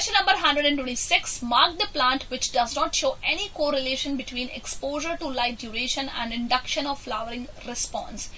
Question number 126. Mark the plant which does not show any correlation between exposure to light duration and induction of flowering response.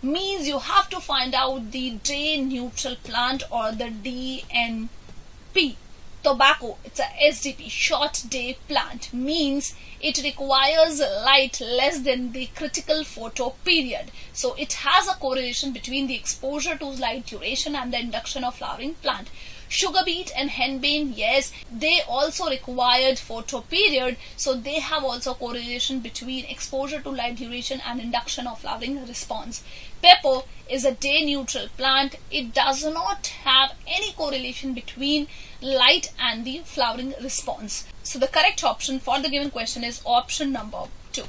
Means you have to find out the day neutral plant or the DNP. Tobacco, it's a SDP, short day plant, means it requires light less than the critical photo period. So it has a correlation between the exposure to light duration and the induction of flowering plant. Sugar beet and henbane, yes, they also required photo period, so they have also correlation between exposure to light duration and induction of flowering response. Pepper is a day neutral plant. It does not have any correlation between light and the flowering response. So the correct option for the given question is option number 2.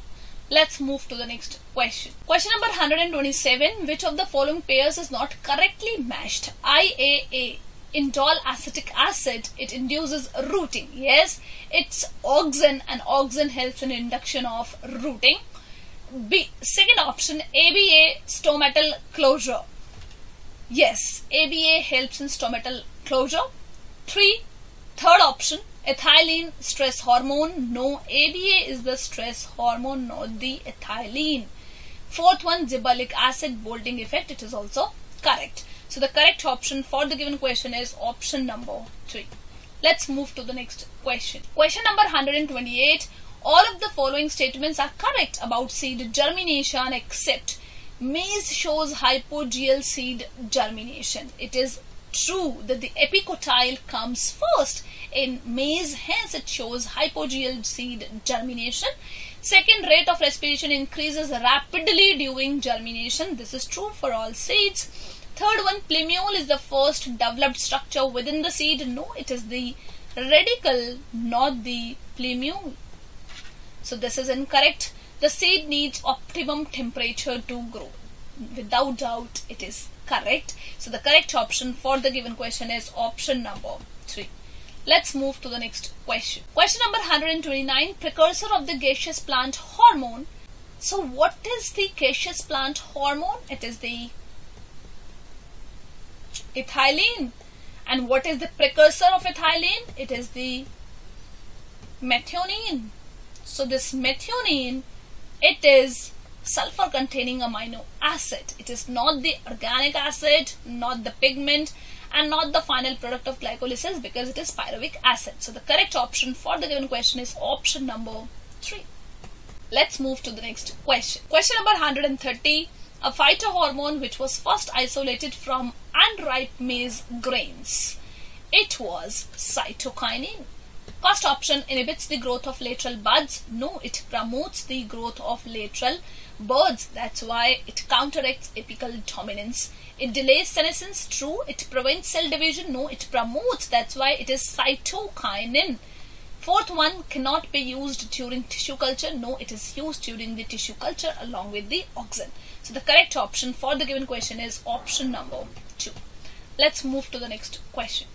Let's move to the next question. Question number 127. Which of the following pairs is not correctly matched? IAA indole acetic acid it induces rooting. Yes it's auxin and auxin helps in induction of rooting. B second option aba stomatal closure. Yes aba helps in stomatal closure. Three third option ethylene stress hormone. No aba is the stress hormone not the ethylene. Fourth one gibberellic acid bolting effect it is also correct so the correct option for the given question is option number 3. Let's move to the next question. Question number 128. All of the following statements are correct about seed germination except maize shows hypogeal seed germination. It is true that the epicotyl comes first in maize hence it shows hypogeal seed germination second rate of respiration increases rapidly during germination this is true for all seeds Third one, plumule is the first developed structure within the seed. No, it is the radicle, not the plumule. So this is incorrect. The seed needs optimum temperature to grow. Without doubt, it is correct. So the correct option for the given question is option number 3. Let's move to the next question. Question number 129, precursor of the gaseous plant hormone. So what is the gaseous plant hormone? It is the ethylene. And what is the precursor of ethylene? It is the methionine. So this methionine, it is sulfur containing amino acid. It is not the organic acid, not the pigment and not the final product of glycolysis because it is pyruvic acid. So the correct option for the given question is option number 3. Let's move to the next question. Question number 130 a phytohormone which was first isolated from unripe maize grains. It was cytokinin. First option inhibits the growth of lateral buds. No, it promotes the growth of lateral buds. That's why it counteracts apical dominance. It delays senescence. True. It prevents cell division. No, it promotes. That's why it is cytokinin. Fourth one cannot be used during tissue culture. No, it is used during the tissue culture along with the auxin. So the correct option for the given question is option number 2. Let's move to the next question.